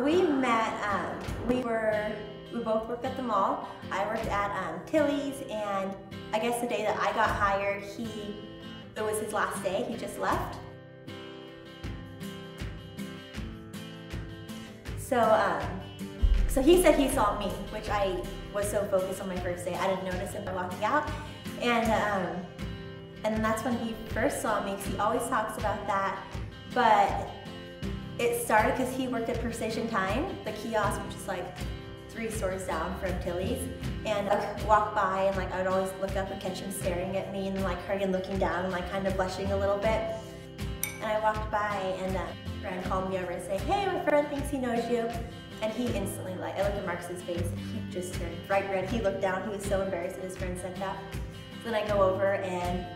We met, um, we were, we both worked at the mall. I worked at um, Tilly's and I guess the day that I got hired, he, it was his last day, he just left. So, um, so he said he saw me, which I was so focused on my first day, I didn't notice him by walking out. And, um, and then that's when he first saw me, because he always talks about that. But it started because he worked at Precision Time, the kiosk, which is like three stores down from Tilly's. And I'd walk by and like I would always look up and catch him staring at me and like her again looking down and like kind of blushing a little bit. And I walked by and uh, friend called me over and say, hey, my friend thinks he knows you. And he instantly like, I looked at Marcus's face he just turned bright red. He looked down, he was so embarrassed that his friend said that. So then I go over and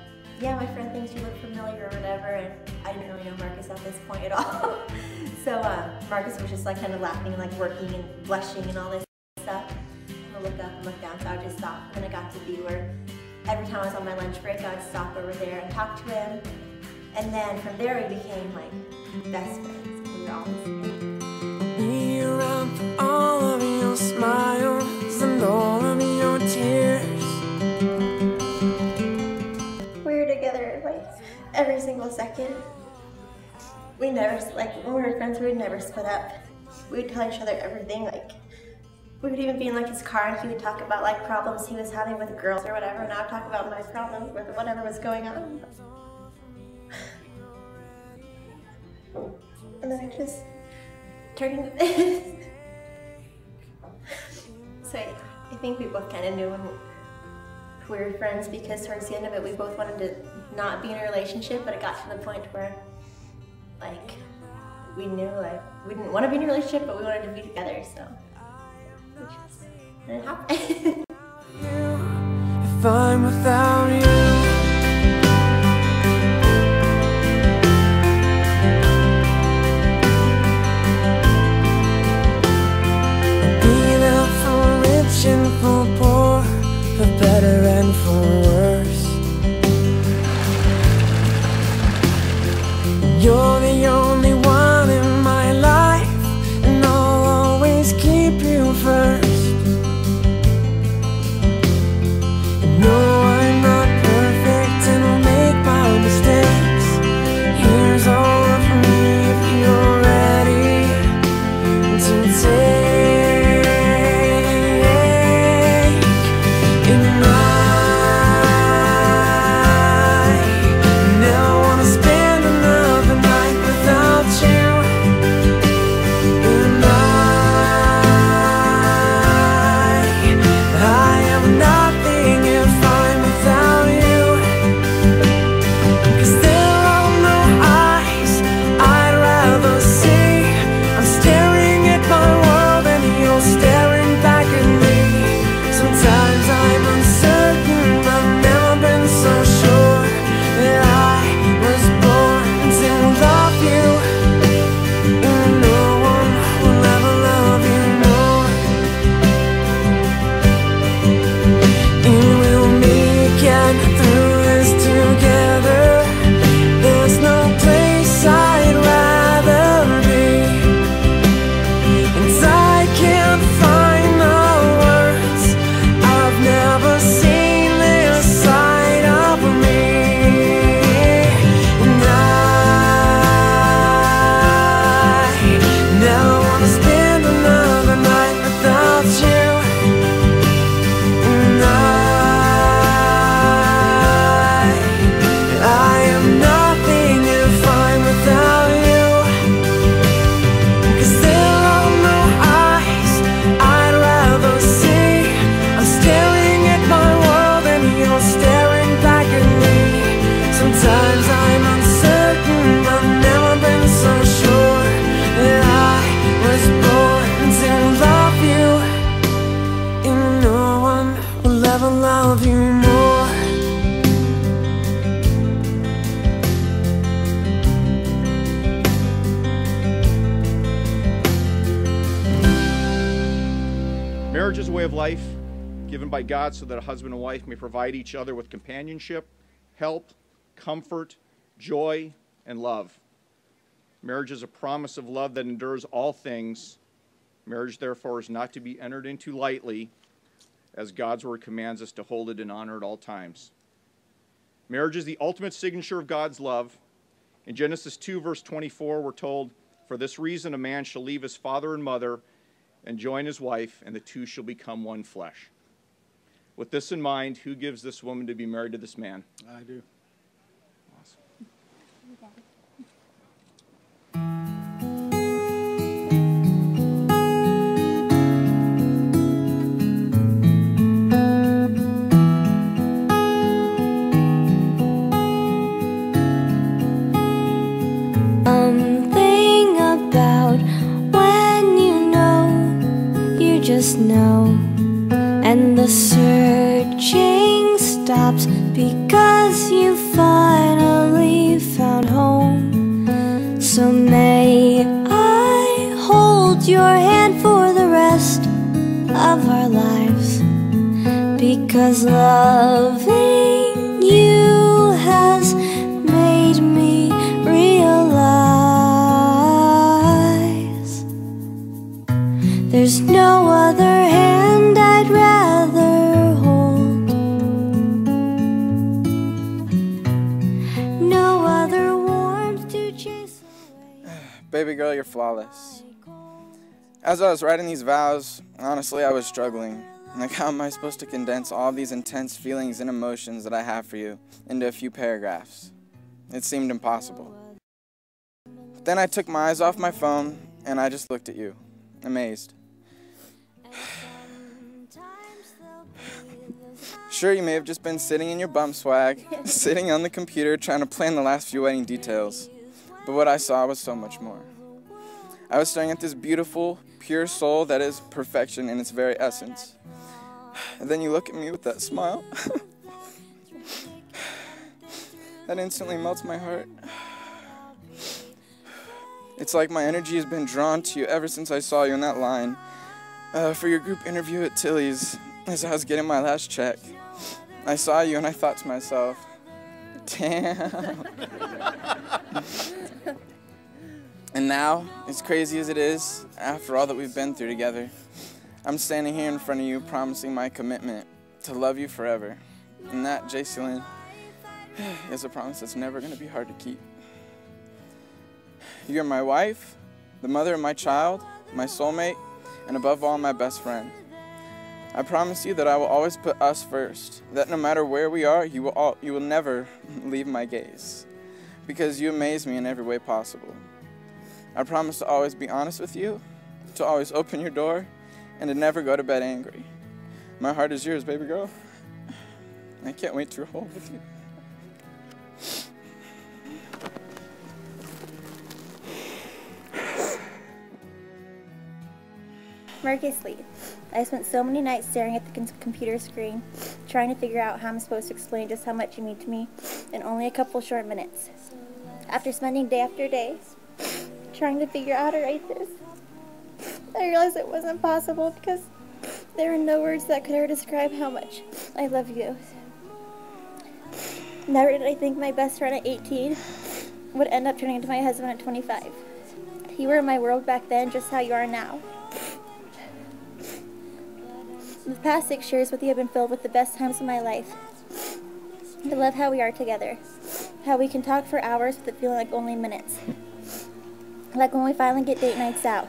yeah, my friend thinks you look familiar or whatever, and I didn't really know Marcus at this point at all. so uh, Marcus was just like kind of laughing and like working and blushing and all this stuff. I look up and look down, so I would just stop. And I got to be where every time I was on my lunch break, I would stop over there and talk to him. And then from there, we became like best friends. We were always around all of your We never, like when we were friends, we would never split up. We would tell each other everything. Like we would even be in like his car and he would talk about like problems he was having with girls or whatever, and I'd talk about my problems with whatever was going on. And then I just turned into this. so yeah, I think we both kind of knew when we were friends because towards the end of it, we both wanted to not be in a relationship, but it got to the point where, like, we knew like we didn't want to be in a relationship, but we wanted to be together. So, it just. If I'm without you. For better and for worse. To Marriage is a way of life given by God so that a husband and wife may provide each other with companionship, help, comfort, joy, and love. Marriage is a promise of love that endures all things Marriage, therefore, is not to be entered into lightly, as God's word commands us to hold it in honor at all times. Marriage is the ultimate signature of God's love. In Genesis 2, verse 24, we're told, For this reason, a man shall leave his father and mother and join his wife, and the two shall become one flesh. With this in mind, who gives this woman to be married to this man? I do. Something um, and the searching stops because you finally found home. So may I hold your hand for the rest of our lives because loving As I was writing these vows, honestly, I was struggling. Like, how am I supposed to condense all these intense feelings and emotions that I have for you into a few paragraphs? It seemed impossible. But then I took my eyes off my phone and I just looked at you, amazed. Sure, you may have just been sitting in your bum swag, sitting on the computer trying to plan the last few wedding details. But what I saw was so much more. I was staring at this beautiful, pure soul that is perfection in its very essence. And then you look at me with that smile. that instantly melts my heart. It's like my energy has been drawn to you ever since I saw you in that line uh, for your group interview at Tilly's as I was getting my last check. I saw you and I thought to myself, damn. And now, as crazy as it is, after all that we've been through together, I'm standing here in front of you promising my commitment to love you forever. And that, JC Lynn, is a promise that's never going to be hard to keep. You're my wife, the mother of my child, my soulmate, and above all, my best friend. I promise you that I will always put us first, that no matter where we are, you will, all, you will never leave my gaze, because you amaze me in every way possible. I promise to always be honest with you, to always open your door, and to never go to bed angry. My heart is yours, baby girl. I can't wait to roll with you. Marcus Lee. I spent so many nights staring at the computer screen, trying to figure out how I'm supposed to explain just how much you mean to me in only a couple short minutes. After spending day after day trying to figure out how to write this, I realized it wasn't possible because there are no words that could ever describe how much I love you. Never did I think my best friend at 18 would end up turning into my husband at 25. You were in my world back then, just how you are now. The past six years with you have been filled with the best times of my life. I love how we are together. How we can talk for hours it feeling like only minutes. Like when we finally get date nights out.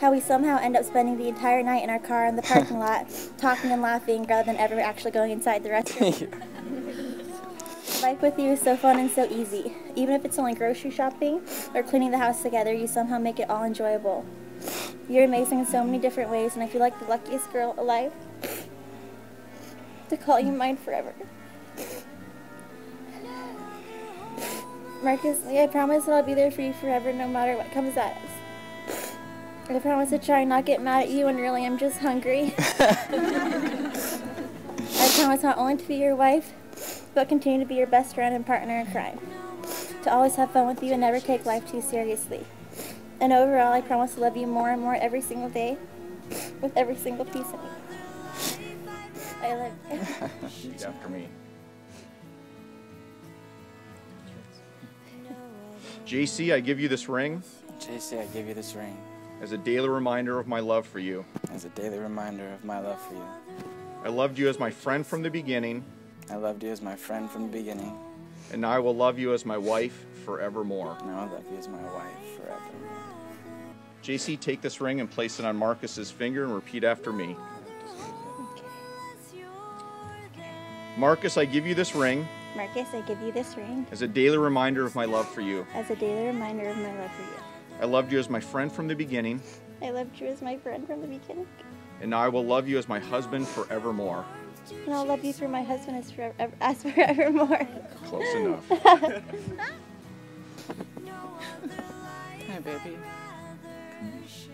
How we somehow end up spending the entire night in our car in the parking lot, talking and laughing rather than ever actually going inside the restaurant. Life with you is so fun and so easy. Even if it's only grocery shopping or cleaning the house together, you somehow make it all enjoyable. You're amazing in so many different ways, and I feel like the luckiest girl alive to call you mine forever. Marcus, I promise that I'll be there for you forever no matter what comes at us. I promise to try and not get mad at you when really I'm just hungry. I promise not only to be your wife, but continue to be your best friend and partner in crime. To always have fun with you and never take life too seriously. And overall, I promise to love you more and more every single day, with every single piece of me. I love you. Repeat after me. JC, I give you this ring JC, I give you this ring as a daily reminder of my love for you. as a daily reminder of my love for you. I loved you as my friend from the beginning, I loved you as my friend from the beginning, and now I will love you as my wife forevermore. and I will love you as my wife forevermore. JC, take this ring and place it on Marcus's finger and repeat after me. Marcus, I give you this ring Marcus, I give you this ring as a daily reminder of my love for you. as a daily reminder of my love for you. I loved you as my friend from the beginning, I loved you as my friend from the beginning, and now I will love you as my husband forevermore. and I'll love you for my husband as, forever, as forevermore. Close enough. Hi, baby.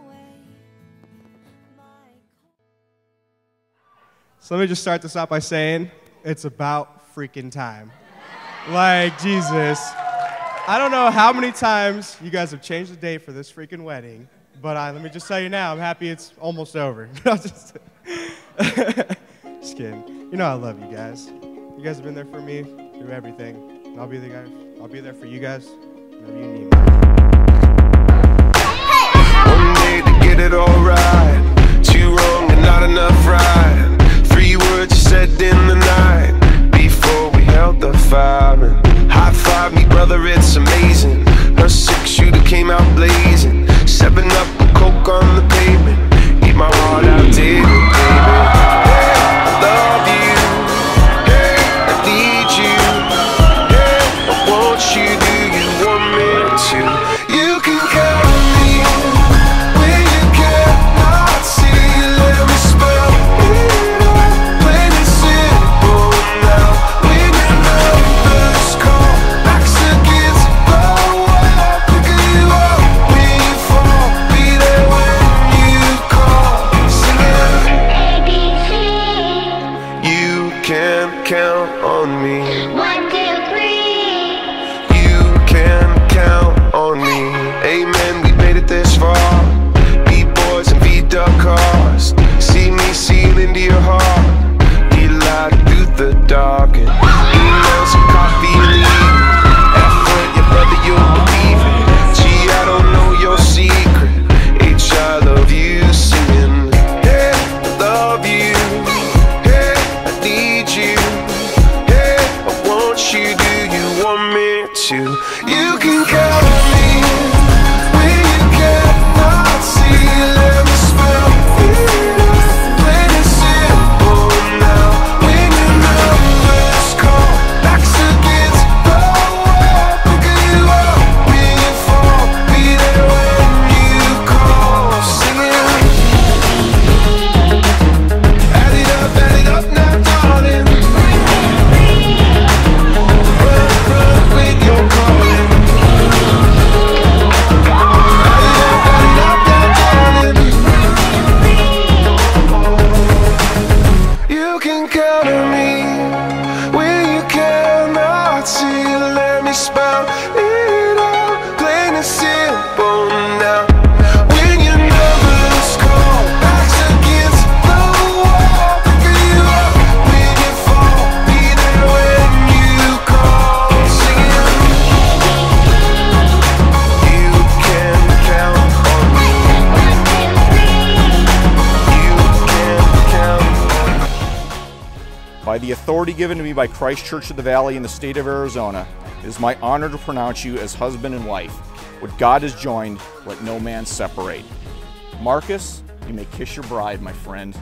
So let me just start this out by saying it's about freaking time. Like, Jesus. I don't know how many times you guys have changed the date for this freaking wedding, but I, let me just tell you now, I'm happy it's almost over. just, just kidding. You know I love you guys. You guys have been there for me through everything. And I'll be the guy. I'll be there for you guys whenever you need me. One day to get it all right. Two wrong and not enough right. Words you said in the night before we held the fire. By the authority given to me by Christ Church of the Valley in the state of Arizona, it is my honor to pronounce you as husband and wife. What God has joined, let no man separate. Marcus, you may kiss your bride, my friend.